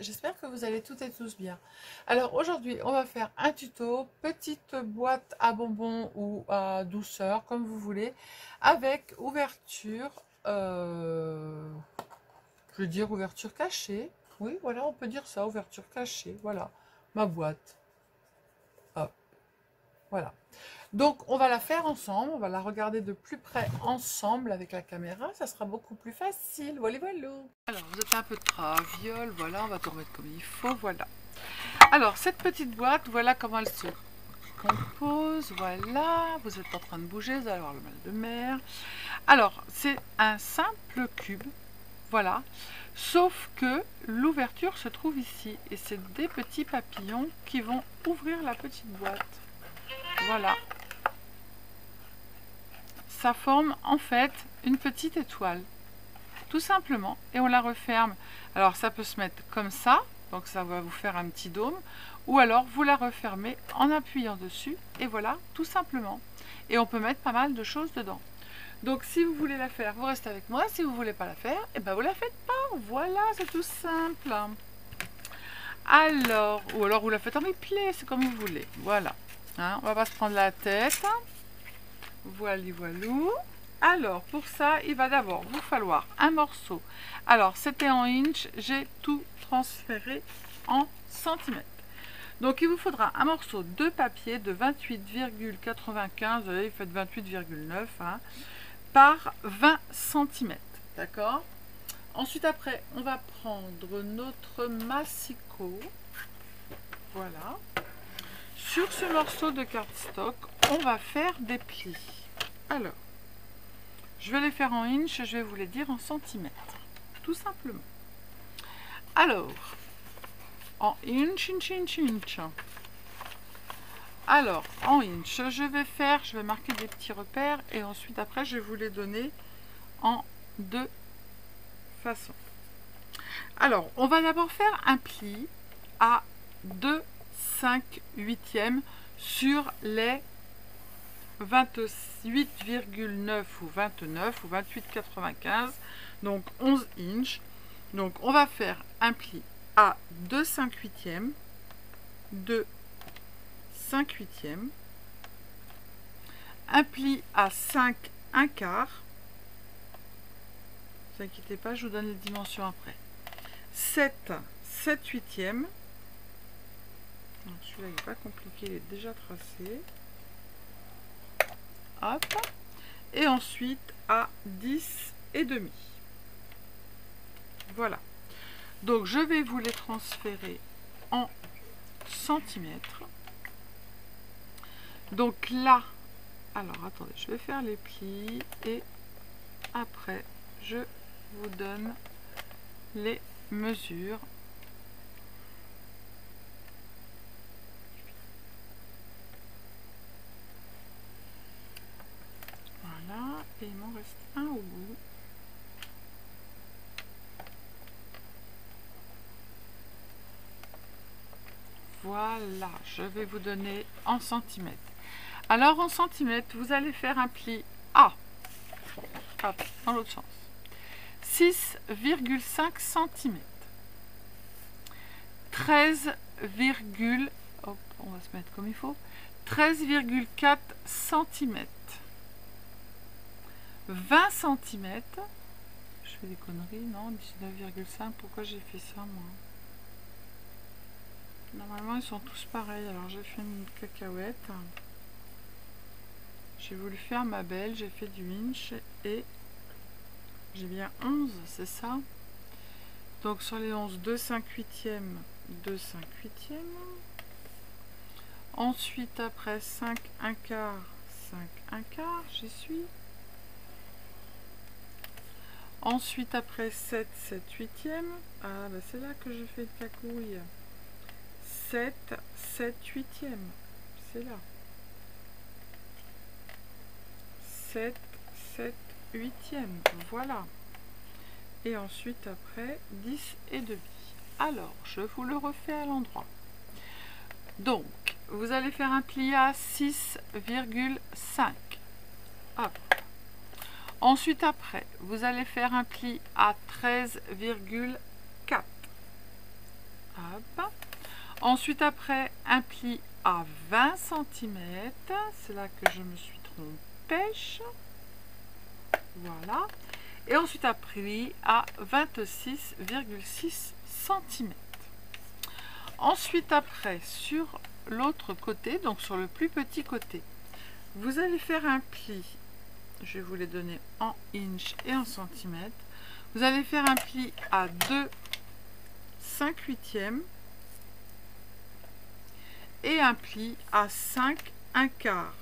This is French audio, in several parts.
j'espère que vous allez toutes et tous bien. Alors aujourd'hui, on va faire un tuto, petite boîte à bonbons ou à douceur, comme vous voulez, avec ouverture, euh, je veux dire ouverture cachée. Oui, voilà, on peut dire ça, ouverture cachée, voilà, ma boîte. Hop, voilà. Donc, on va la faire ensemble, on va la regarder de plus près ensemble avec la caméra, ça sera beaucoup plus facile. Voilà, voilà. Alors, vous êtes un peu de traviole, voilà, on va tout remettre comme il faut, voilà. Alors, cette petite boîte, voilà comment elle se compose, voilà. Vous êtes en train de bouger, vous allez avoir le mal de mer. Alors, c'est un simple cube, voilà. Sauf que l'ouverture se trouve ici, et c'est des petits papillons qui vont ouvrir la petite boîte. Voilà, ça forme en fait une petite étoile. Tout simplement. Et on la referme. Alors ça peut se mettre comme ça. Donc ça va vous faire un petit dôme. Ou alors vous la refermez en appuyant dessus. Et voilà, tout simplement. Et on peut mettre pas mal de choses dedans. Donc si vous voulez la faire, vous restez avec moi. Si vous voulez pas la faire, et eh ben vous la faites pas. Voilà, c'est tout simple. Alors, ou alors vous la faites en replay, c'est comme vous voulez. Voilà. Hein, on va pas se prendre la tête. Voilà, voilà. Alors, pour ça, il va d'abord vous falloir un morceau. Alors, c'était en inch, j'ai tout transféré en centimètres. Donc, il vous faudra un morceau de papier de 28,95, il fait 28,9 hein, par 20 cm. D'accord? Ensuite, après, on va prendre notre massicot. Voilà. Sur ce morceau de cardstock, on va faire des plis. Alors, je vais les faire en inch, je vais vous les dire en centimètres. Tout simplement. Alors, en inch, inch, inch, inch. Alors, en inch, je vais faire, je vais marquer des petits repères et ensuite après, je vais vous les donner en deux façons. Alors, on va d'abord faire un pli à 2 5 huitièmes sur les 28,9 ou 29 ou 28,95 donc 11 inches donc on va faire un pli à 2 5 huitièmes 2 5 huitièmes un pli à 5 1 quart ne vous inquiétez pas je vous donne les dimensions après. 7 7 huitièmes celui-là n'est pas compliqué, il est déjà tracé. Et ensuite à 10 et demi. Voilà. Donc je vais vous les transférer en centimètres. Donc là, alors attendez, je vais faire les plis et après je vous donne les mesures et il m'en reste un au bout. Voilà, je vais vous donner en centimètres. Alors en centimètres, vous allez faire un pli A. Hop, dans l'autre sens. 6,5 cm. 13, on va se mettre comme il faut. 13,4 cm. 20 cm. Je fais des conneries, non 19,5. Pourquoi j'ai fait ça, moi? Normalement, ils sont tous pareils. Alors, j'ai fait une cacahuète. J'ai voulu faire ma belle. J'ai fait du inch et j'ai bien 11, c'est ça? Donc, sur les 11, 2 5 huitièmes, 2 5 huitièmes. Ensuite, après 5 1 quart, 5 1 quart, j'y suis. Ensuite, après 7, 7 huitièmes. Ah, bah c'est là que je fais le cacouille. 7, 7 huitièmes. C'est là. 7, 7 huitièmes. Voilà. Et ensuite, après, 10 et demi. Alors, je vous le refais à l'endroit. Donc, vous allez faire un pli à 6,5. Hop. Ensuite, après, vous allez faire un pli à 13,4. Hop. Ensuite, après, un pli à 20 cm. C'est là que je me suis trompée. Voilà. Et ensuite, un pli à 26,6 cm. Ensuite, après, sur l'autre côté, donc sur le plus petit côté, vous allez faire un pli. Je vais vous les donner en inch et en centimètres. Vous allez faire un pli à 2 5 huitièmes et un pli à 5 un quart.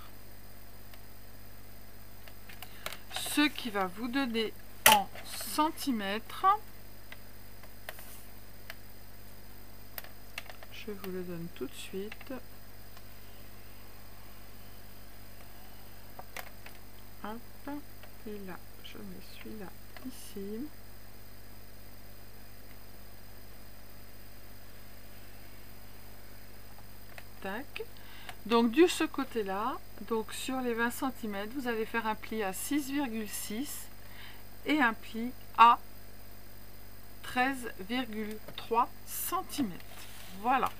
Ce qui va vous donner en centimètres je vous le donne tout de suite. Hop, et là, je me suis là, ici. Donc de ce côté-là, donc sur les 20 cm, vous allez faire un pli à 6,6 et un pli à 13,3 cm. Voilà.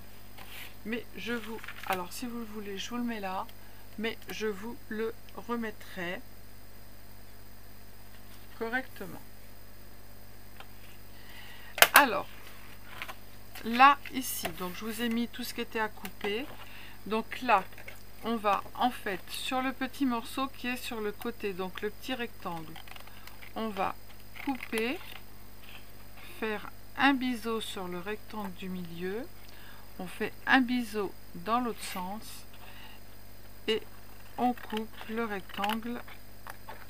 Mais je vous... Alors, si vous le voulez, je vous le mets là. Mais je vous le remettrai correctement. Alors, là, ici, donc je vous ai mis tout ce qui était à couper. Donc là, on va en fait, sur le petit morceau qui est sur le côté, donc le petit rectangle, on va couper, faire un biseau sur le rectangle du milieu, on fait un biseau dans l'autre sens et on coupe le rectangle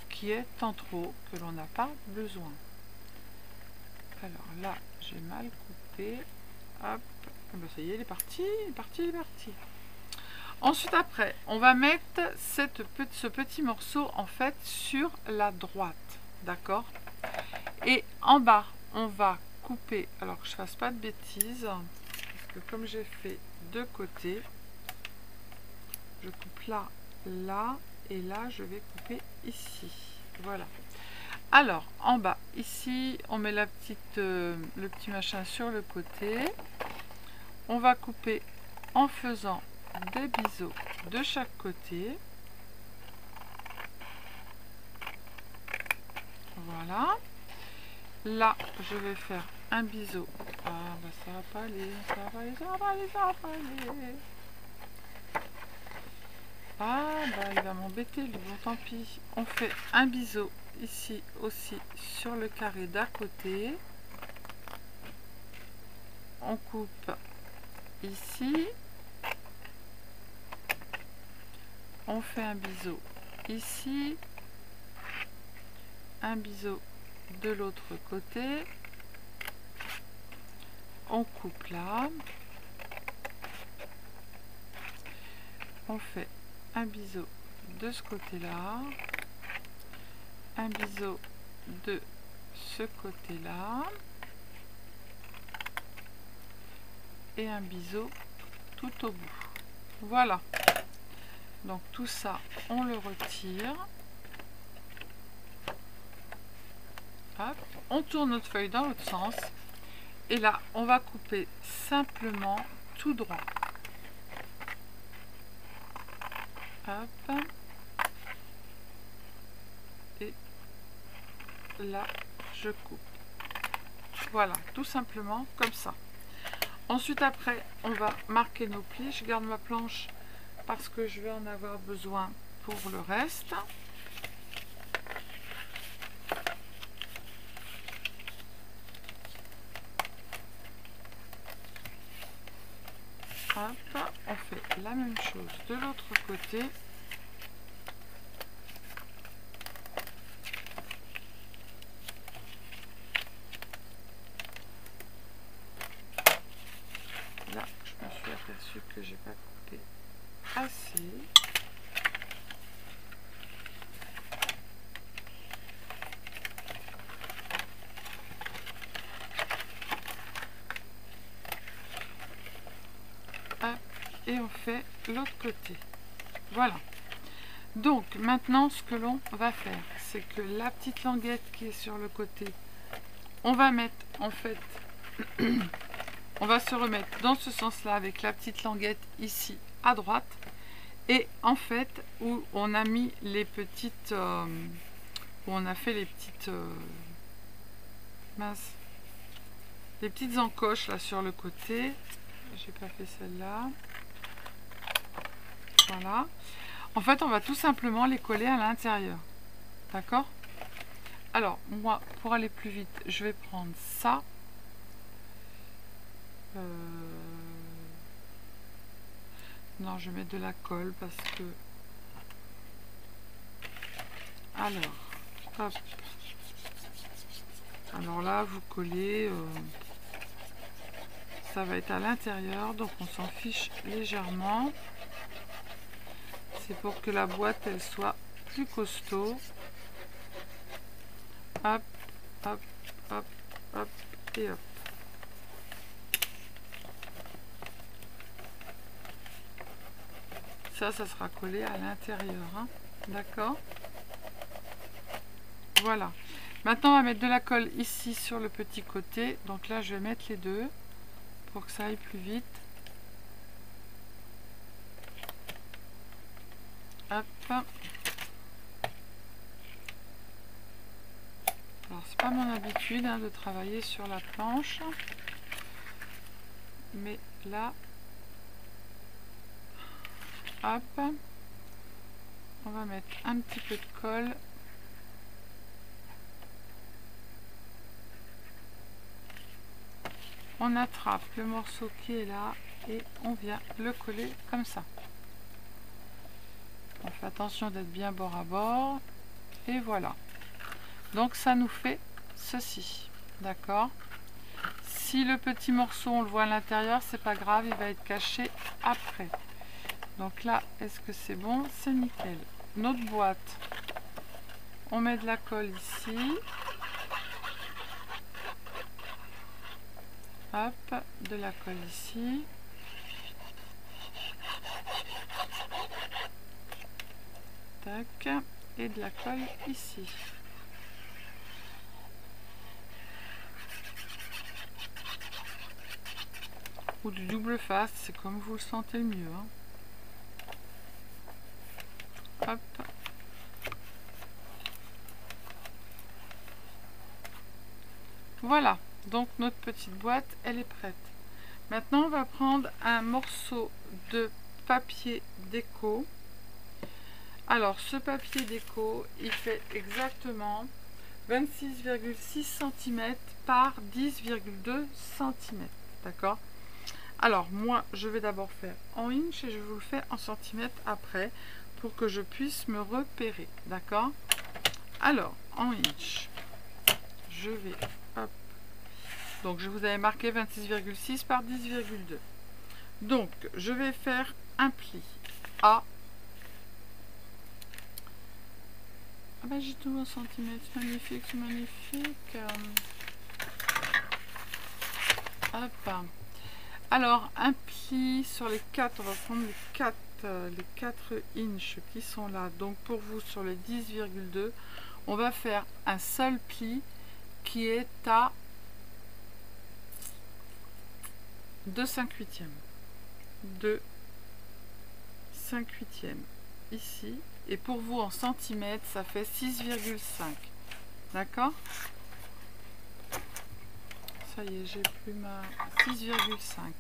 qui est en trop, que l'on n'a pas besoin. Alors là, j'ai mal coupé. Hop, ah ben, ça y est, il est parti, il est parti, il est parti. Ensuite, après, on va mettre cette, ce petit morceau en fait sur la droite, d'accord? Et en bas, on va couper, alors que je fasse pas de bêtises, comme j'ai fait deux côtés, je coupe là, là, et là, je vais couper ici. Voilà. Alors, en bas, ici, on met la petite, euh, le petit machin sur le côté. On va couper en faisant des biseaux de chaque côté. Voilà. Là, je vais faire un biseau. Ah, bah ça va pas aller, ça va pas aller, ça va pas aller, ça va pas aller. Ah, bah il va m'embêter, lui. Bon, tant pis. On fait un biseau ici aussi sur le carré d'à côté. On coupe On fait un biseau ici. Un biseau de l'autre côté. On coupe là. On fait un biseau de ce côté là un biseau de ce côté là et un biseau tout au bout. Voilà. Donc tout ça on le retire. On tourne notre feuille dans l'autre sens. Et là on va couper simplement tout droit. Et là je coupe. Voilà tout simplement comme ça ensuite après on va marquer nos plis je garde ma planche parce que je vais en avoir besoin pour le reste on fait la même chose de l'autre côté. Là, je me suis aperçu que j'ai pas coupé assez. et on fait l'autre voilà donc maintenant ce que l'on va faire c'est que la petite languette qui est sur le côté on va mettre en fait on va se remettre dans ce sens-là avec la petite languette ici à droite. Et en fait, où on a mis les petites... Euh, où on a fait les petites... Euh. Les petites encoches là sur le côté. J'ai pas fait celle-là. Voilà. En fait, on va tout simplement les coller à l'intérieur. D'accord? Alors, moi, pour aller plus vite, je vais prendre ça. Euh, non, je vais mettre de la colle parce que... Alors, Alors là, vous collez... Euh, ça va être à l'intérieur, donc on s'en fiche légèrement. C'est pour que la boîte, elle soit plus costaud. Hop, hop, hop, hop, et hop. Ça, ça sera collé à l'intérieur. Hein. D'accord? Voilà. Maintenant, on va mettre de la colle ici sur le petit côté. Donc là, je vais mettre les deux pour que ça aille plus vite. Alors, c'est pas mon habitude hein, de travailler sur la planche. Mais là, hop, on va mettre un petit peu de colle. On attrape le morceau qui est là et on vient le coller comme ça attention d'être bien bord à bord. Et voilà. Donc ça nous fait ceci. D'accord? Si le petit morceau on le voit à l'intérieur c'est pas grave il va être caché après. Donc là est-ce que c'est bon? C'est nickel. Notre boîte. On met de la colle ici. Hop de la colle ici et de la colle ici ou du double face c'est comme vous le sentez le mieux hein. Hop. Voilà, donc notre petite boîte, elle est prête. Maintenant, on va prendre un morceau de papier déco. Alors, ce papier déco, il fait exactement 26,6 cm par 10,2 cm. D'accord? Alors, moi, je vais d'abord faire en inch et je vous le fais en centimètres après pour que je puisse me repérer. D'accord? Alors, en inch, je vais... Hop. Donc, je vous avais marqué 26,6 par 10,2. Donc, je vais faire un pli à... Ah ben, j'ai tout en centimètres. Magnifique, magnifique. Hop. Alors, un pli sur les quatre. On va prendre les quatre euh, les 4 inches qui sont là, donc pour vous sur les 10,2, on va faire un seul pli qui est à 2 5 huitièmes. 2 5 huitièmes ici. Et pour vous en centimètres, ça fait 6,5. D'accord? Ça y est, j'ai plus ma 6,5.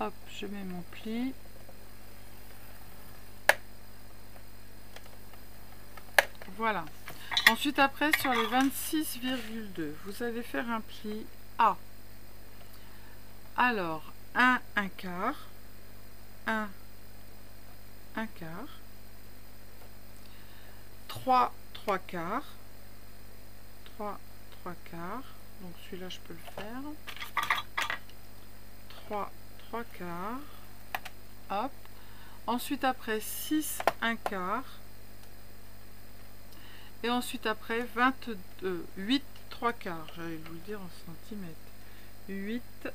Hop, je mets mon pli. Voilà. Ensuite, après, sur les 26,2, vous allez faire un pli A. Alors, 1, 1 quart, 1, 1 quart, 3, 3 quarts, 3, 3 quarts, donc celui-là je peux le faire, 3, 3 quarts, hop, ensuite après 6, 1 quart, et ensuite après 22, 8 3 quarts, j'allais vous le dire en centimètres. 8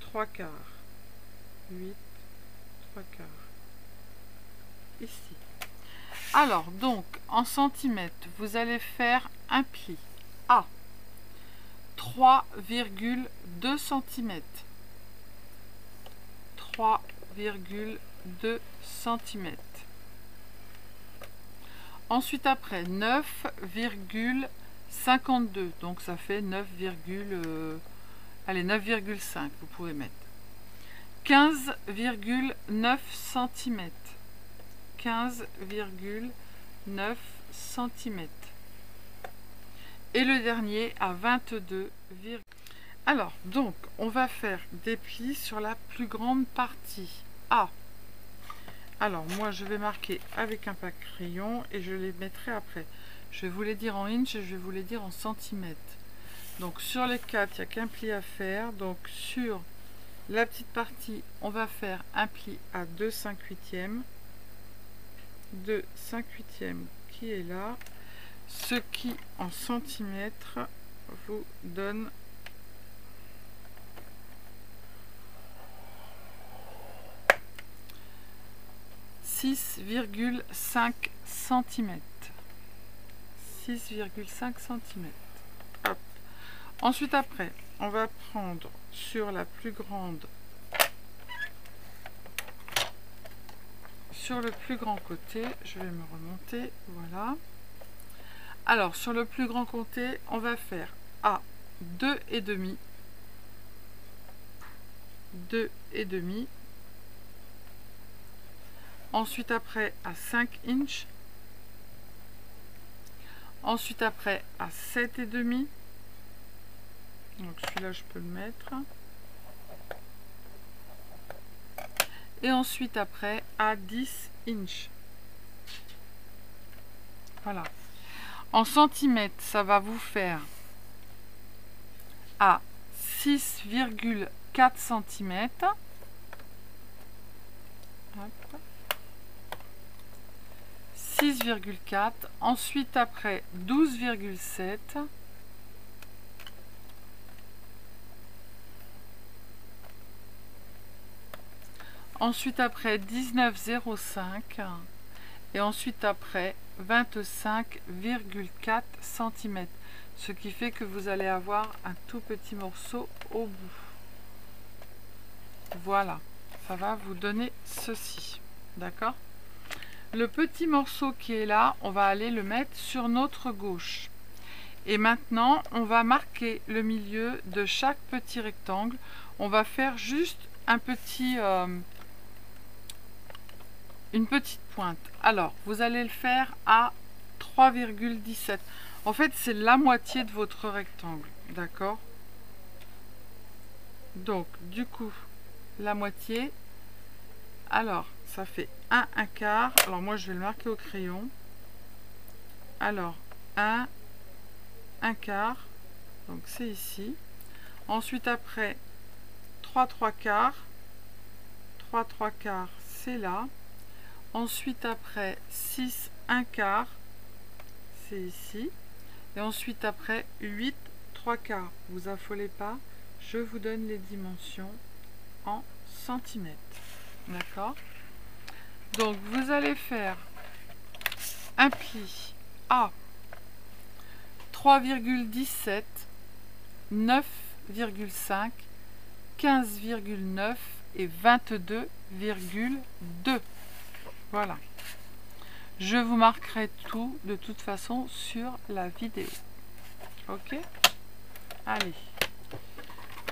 3 quarts. 8 3 quarts. Ici. Alors, donc, en centimètres, vous allez faire un pli à 3,2 cm. 3,2 cm. Ensuite après 9,52 donc ça fait 9, euh, allez 9,5 vous pouvez mettre 15,9 cm 15,9 cm et le dernier à 22, alors donc on va faire des plis sur la plus grande partie. A. Alors moi je vais marquer avec un pack crayon et je les mettrai après. Je vais vous les dire en inch et je vais vous les dire en centimètres. Donc sur les 4 il n'y a qu'un pli à faire. Donc sur la petite partie on va faire un pli à 2 5 huitièmes 2 5 huitièmes qui est là ce qui en centimètres vous donne 6,5 cm. 6,5 cm. Ensuite, après, on va prendre sur la plus grande, sur le plus grand côté, je vais me remonter, voilà. Alors, sur le plus grand côté, on va faire à 2 et demi, 2 et demi, ensuite après à 5 inches, ensuite après à 7 et demi, donc celui-là je peux le mettre, et ensuite après à 10 inches. Voilà. En centimètres, ça va vous faire à 6,4 cm. 6,4 ensuite après 12,7 ensuite après 19,05 et ensuite après 25,4 cm ce qui fait que vous allez avoir un tout petit morceau au bout voilà ça va vous donner ceci d'accord? Le petit morceau qui est là, on va aller le mettre sur notre gauche. Et maintenant, on va marquer le milieu de chaque petit rectangle. On va faire juste un petit, euh, une petite pointe. Alors, vous allez le faire à 3,17. En fait, c'est la moitié de votre rectangle. D'accord? Donc, du coup, la moitié. Alors, ça fait 1, 1 quart. Alors moi je vais le marquer au crayon. Alors 1, 1 quart. Donc c'est ici. Ensuite après 3, 3 quarts. 3, 3 quarts, c'est là. Ensuite après 6, 1 quart. C'est ici. Et ensuite après 8, 3 quarts. Vous affolez pas. Je vous donne les dimensions en centimètres. D'accord? Donc vous allez faire un pli à 3,17, 9,5, 15,9 et 22,2. Voilà. Je vous marquerai tout de toute façon sur la vidéo. Ok? Allez.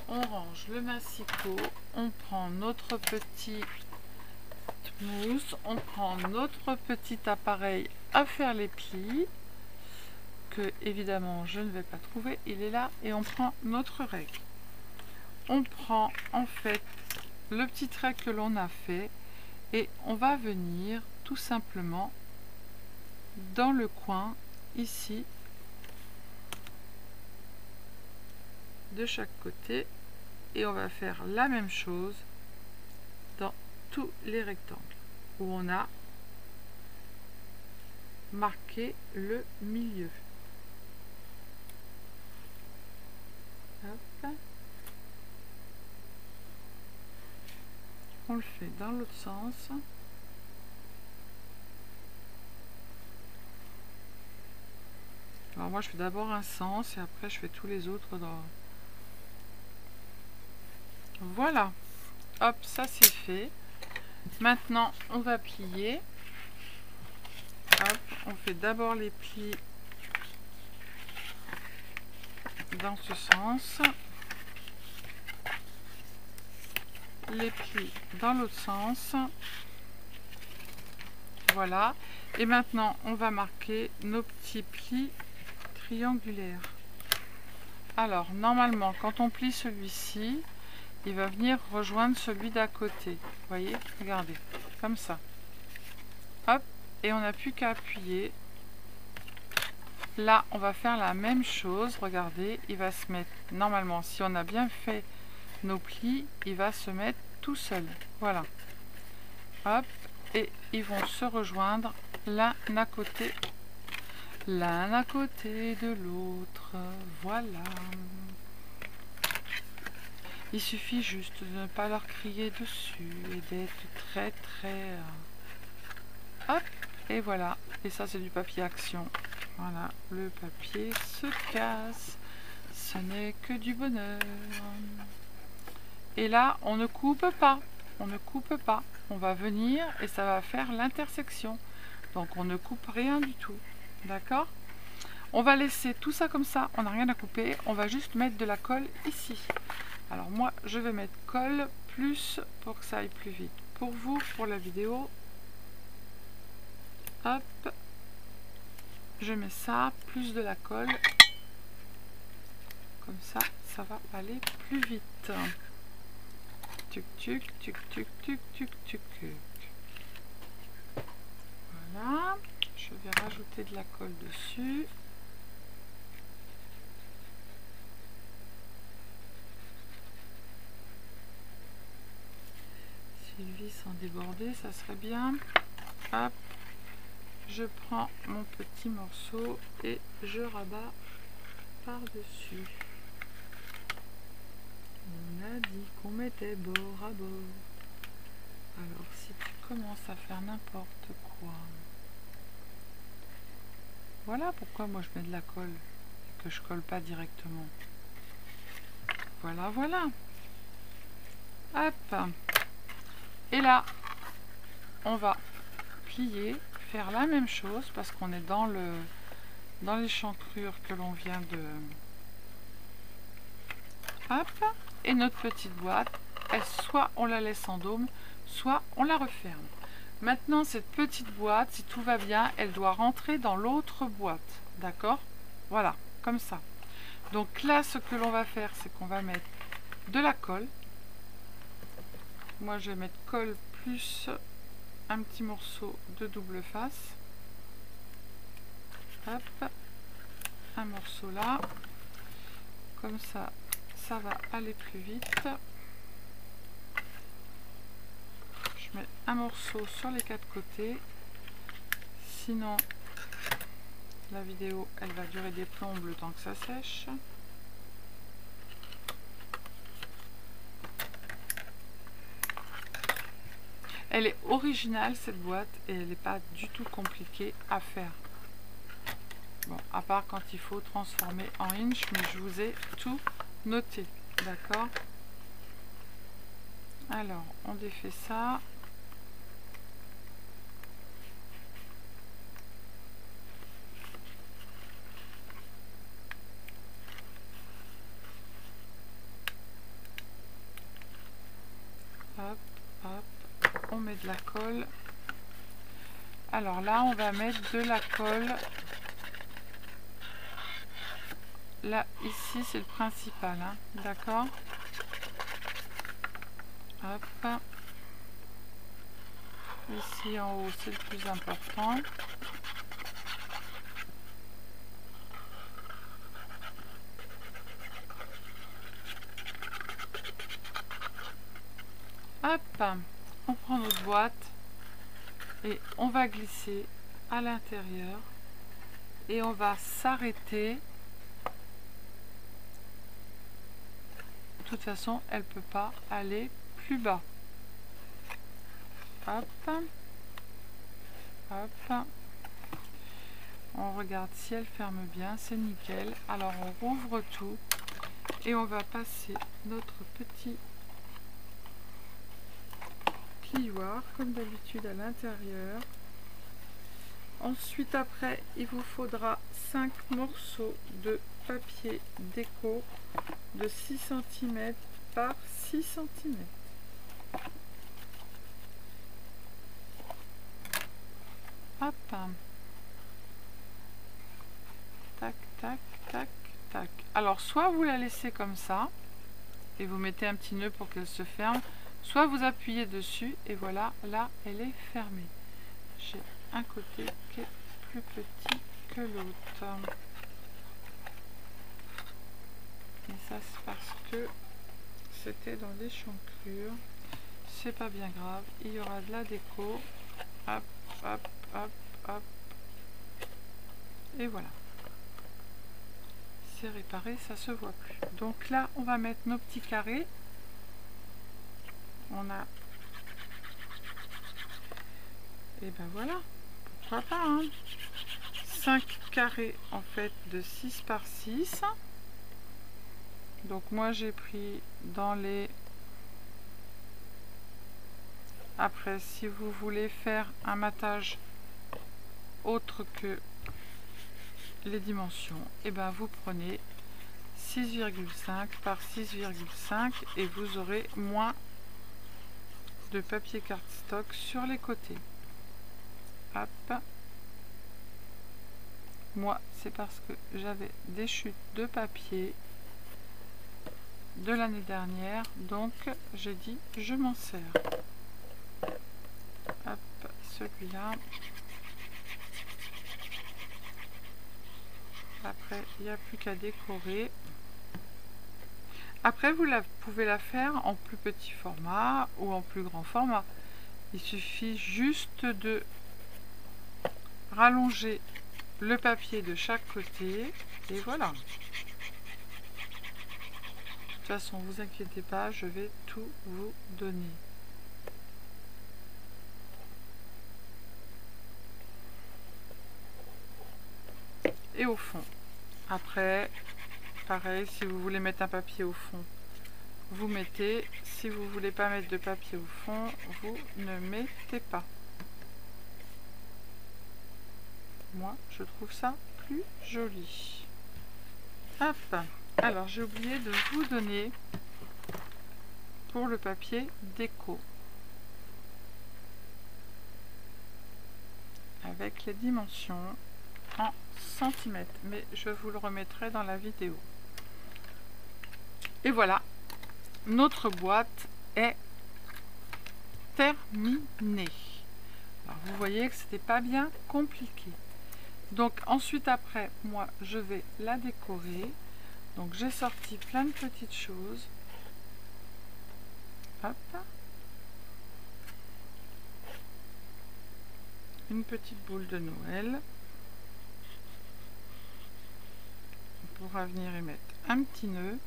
On range le massicot. On prend notre petit on prend notre petit appareil à faire les plis, que évidemment je ne vais pas trouver, il est là, et on prend notre règle. On prend en fait le petit trait que l'on a fait, et on va venir tout simplement dans le coin ici de chaque côté et on va faire la même chose dans tous les rectangles où on a marqué le milieu. On le fait dans l'autre sens. Alors moi je fais d'abord un sens et après je fais tous les autres dans, Voilà. Hop, ça c'est fait. Maintenant, on va plier. On fait d'abord les plis dans ce sens. Les plis dans l'autre sens. Voilà. Et maintenant, on va marquer nos petits plis triangulaires. Alors, normalement, quand on plie celui-ci, il va venir rejoindre celui d'à côté. Voyez? Regardez, comme ça. Hop, et on n'a plus qu'à appuyer. Là, on va faire la même chose. Regardez, il va se mettre, normalement, si on a bien fait nos plis, il va se mettre tout seul. Voilà. Hop, et ils vont se rejoindre l'un à côté l'un à côté de l'autre. Voilà. Il suffit juste de ne pas leur crier dessus et d'être très très... Euh, hop Et voilà. Et ça c'est du papier action. Voilà, le papier se casse. Ce n'est que du bonheur. Et là, on ne coupe pas. On ne coupe pas. On va venir et ça va faire l'intersection. Donc on ne coupe rien du tout. D'accord? On va laisser tout ça comme ça. On n'a rien à couper. On va juste mettre de la colle ici. Alors moi, je vais mettre colle plus pour que ça aille plus vite. Pour vous, pour la vidéo, hop, je mets ça, plus de la colle. Comme ça, ça va aller plus vite. Tuc, tuc, tuc, tuc, tuc, tuc, tuc. Voilà. Je vais rajouter de la colle dessus. vis sans déborder, ça serait bien. Hop, je prends mon petit morceau et je rabats par-dessus. On a dit qu'on mettait bord à bord. Alors si tu commences à faire n'importe quoi. Voilà pourquoi moi je mets de la colle et que je colle pas directement. Voilà, voilà. Hop. Et là, on va plier, faire la même chose parce qu'on est dans le dans que l'on vient de... Hop Et notre petite boîte, elle, soit on la laisse en dôme, soit on la referme. Maintenant, cette petite boîte, si tout va bien, elle doit rentrer dans l'autre boîte. D'accord? Voilà, comme ça. Donc là, ce que l'on va faire, c'est qu'on va mettre de la colle moi je vais mettre colle plus un petit morceau de double face hop un morceau là comme ça ça va aller plus vite. Je mets un morceau sur les quatre côtés. Sinon la vidéo elle va durer des plombes le temps que ça sèche. Elle est originale cette boîte et elle n'est pas du tout compliquée à faire. Bon, à part quand il faut transformer en inch, mais je vous ai tout noté, d'accord Alors, on défait ça. met de la colle. Alors là, on va mettre de la colle. Là, ici, c'est le principal. Hein. D'accord Hop. Ici en haut, c'est le plus important. Hop on prend notre boîte et on va glisser à l'intérieur et on va s'arrêter façon elle peut pas aller plus bas. On regarde si elle ferme bien c'est nickel. Alors on rouvre tout et on va passer notre petit plioir comme d'habitude à l'intérieur. Ensuite après il vous faudra 5 morceaux de papier déco de 6 cm par 6 cm. Hop. Tac, tac, tac, tac. Alors, soit vous la laissez comme ça, et vous mettez un petit nœud pour qu'elle se ferme, soit vous appuyez dessus, et voilà, là, elle est fermée. J'ai un côté qui est plus petit que l'autre. Et ça, c'est parce que c'était dans l'échancrure. C'est pas bien grave, il y aura de la déco. Hop, hop, hop, hop. Et voilà. C'est réparé, ça se voit plus. Donc là, on va mettre nos petits carrés. On a... Et ben voilà, pourquoi pas, 5 hein. carrés en fait de 6 par 6. Donc moi j'ai pris dans les après, si vous voulez faire un matage autre que les dimensions, et eh ben vous prenez 6,5 par 6,5 et vous aurez moins de papier cardstock sur les côtés. Hop. Moi, c'est parce que j'avais des chutes de papier de l'année dernière, donc j'ai dit je m'en sers celui-là. Après, il n'y a plus qu'à décorer. Après, vous la, pouvez la faire en plus petit format ou en plus grand format. Il suffit juste de rallonger le papier de chaque côté et voilà. Toute façon, vous inquiétez pas, je vais tout vous donner. et au fond. Après, pareil, si vous voulez mettre un papier au fond, vous mettez. Si vous voulez pas mettre de papier au fond, vous ne mettez pas. Moi, je trouve ça plus joli. Hop Alors, j'ai oublié de vous donner pour le papier déco. Avec les dimensions en centimètres, mais je vous le remettrai dans la vidéo. Et voilà, notre boîte est terminée. vous voyez que c'était pas bien compliqué. Donc ensuite après, moi je vais la décorer. Donc j'ai sorti plein de petites choses. Hop. Une petite boule de Noël. pourra venir y mettre un petit nœud.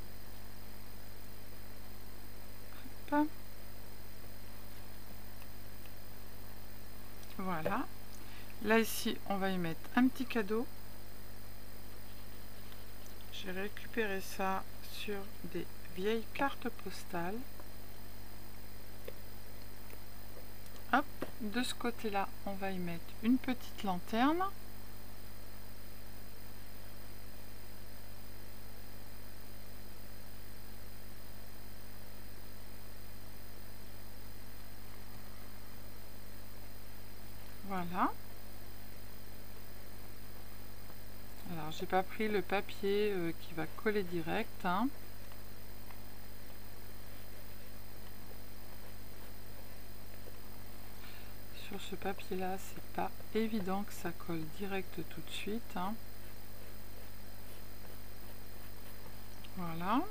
Voilà. Là ici, on va y mettre un petit cadeau. J'ai récupéré ça sur des vieilles cartes postales. Hop, de ce côté-là, on va y mettre une petite lanterne. Voilà. J'ai pas pris le papier euh, qui va coller direct. Hein. Sur ce papier-là, c'est pas évident que ça colle direct tout de suite. Hein. Voilà.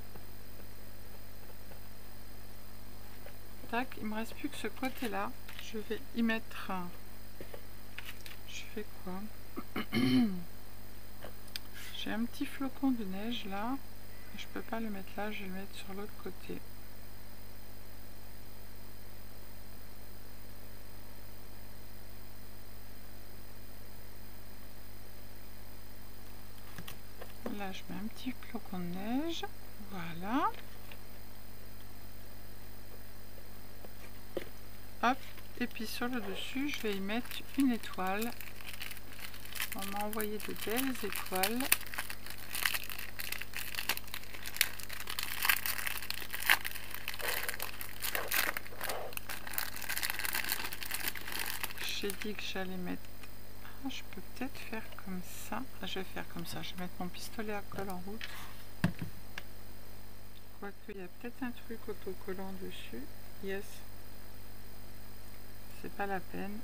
Tac, il me reste plus que ce côté-là. Je vais y mettre quoi? J'ai un petit flocon de neige là. Je peux pas le mettre là, je vais le mettre sur l'autre côté. Là, je mets un petit flocon de neige. Voilà. Hop. Et puis sur le dessus, je vais y mettre une étoile. On m'a envoyé de belles étoiles. Dit que j'allais mettre... Ah, je peux peut-être faire comme ça. Ah, je vais faire comme ça. Je vais mettre mon pistolet à colle en route. Quoique, il y a peut-être un truc autocollant dessus. Yes. C'est pas la peine.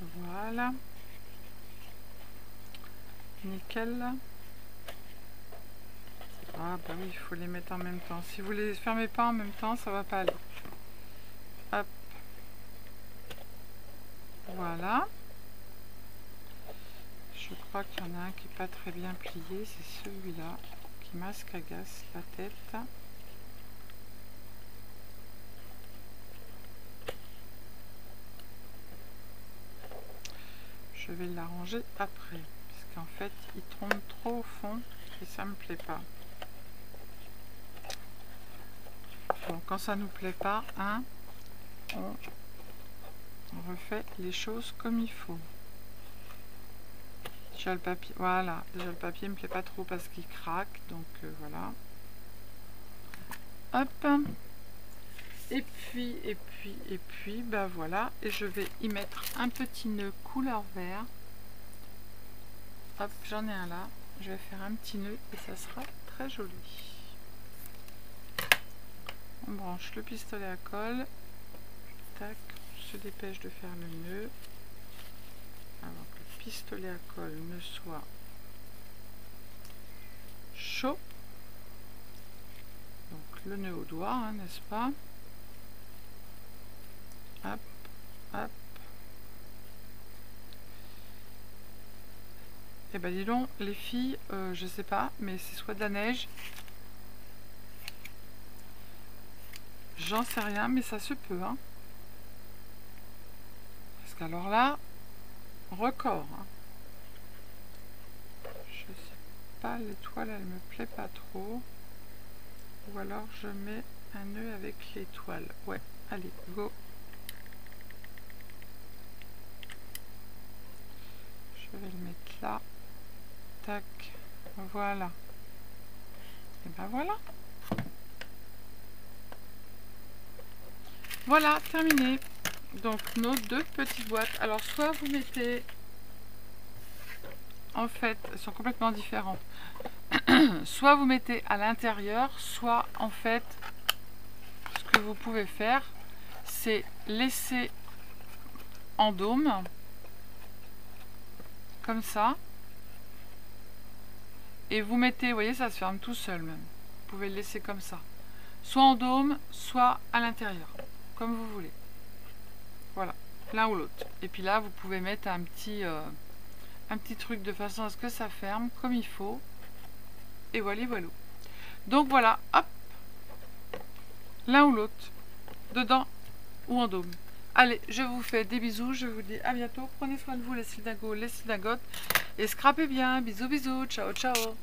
Voilà. Nickel. Ah bah oui, il faut les mettre en même temps. Si vous les fermez pas en même temps, ça va pas aller. Hop. Voilà. Je crois qu'il y en a un qui n'est pas très bien plié. C'est celui-là qui masque agace la tête. Je vais l'arranger après. Parce qu'en fait, il trompe trop au fond et ça me plaît pas. Quand ça nous plaît pas, hein, on, refait les choses comme il faut. Déjà le papier, voilà, déjà le papier me plaît pas trop parce qu'il craque, donc euh, voilà. Hop. Et puis, et puis, et puis, ben voilà. Et je vais y mettre un petit nœud couleur vert. Hop, j'en ai un là. Je vais faire un petit nœud et ça sera très joli on branche le pistolet à colle. Tac, on se dépêche de faire le nœud. Avant que le pistolet à colle ne soit chaud. Donc le nœud au doigt hein, n'est-ce pas? Hop hop. Et eh ben dis donc les filles euh, je sais pas mais c'est soit de la neige J'en sais rien, mais ça se peut. Hein. Parce qu'alors là, record. Hein. Je sais pas, l'étoile, elle me plaît pas trop. Ou alors je mets un nœud avec l'étoile. Ouais, allez, go. Je vais le mettre là. Tac. Voilà. Et ben voilà. Voilà, terminé. Donc nos deux petites boîtes. Alors soit vous mettez... En fait, elles sont complètement différentes. soit vous mettez à l'intérieur, soit en fait, ce que vous pouvez faire, c'est laisser en dôme, comme ça. Et vous mettez, vous voyez, ça se ferme tout seul même. Vous pouvez le laisser comme ça. Soit en dôme, soit à l'intérieur comme vous voulez. Voilà, l'un ou l'autre. Et puis là, vous pouvez mettre un petit, euh, truc de façon à ce que ça ferme comme il faut. Et voilà, voilà. Donc voilà, hop, l'un ou l'autre, dedans ou en dôme. Allez, je vous fais des bisous, je vous dis à bientôt. Prenez soin de vous les synagogues, les synagogues. Et scrapez bien. Bisous, bisous. Ciao, ciao.